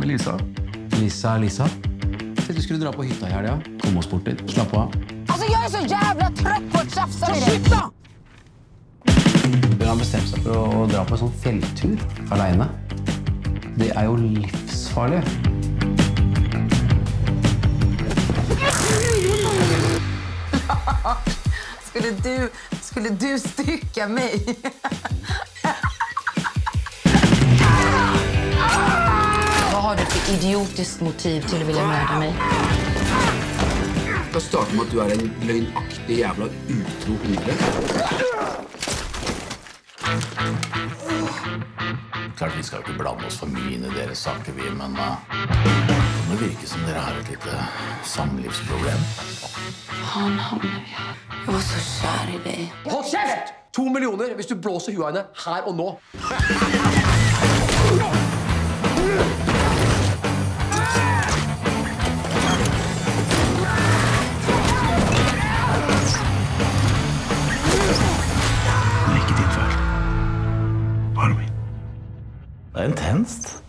med Lisa? Lisa, Lisa. Tenkte du skulle dra på hytta i helga. Komme oss bort dit. Slappe av. Altså, Jeg er så jævla trøtt på å tjafse med dig. Hun har bestemt seg for å dra på en sånn fjelltur aleine. Det er jo livsfarlig. Skulle du, skulle du stryke mig? För motiv til å ville mörda meg. Det starter med at du er en løgnaktig jævla utro hore. Klart Vi skal ikke blande oss for mye inn i deres saker, vi, men uh, det må virke som dere har et lite samlivsproblem. Han havner vi her. Jeg var så kjær i deg. Hold kjeft! To millioner hvis du blåser huet av henne her og nå. Er intenst.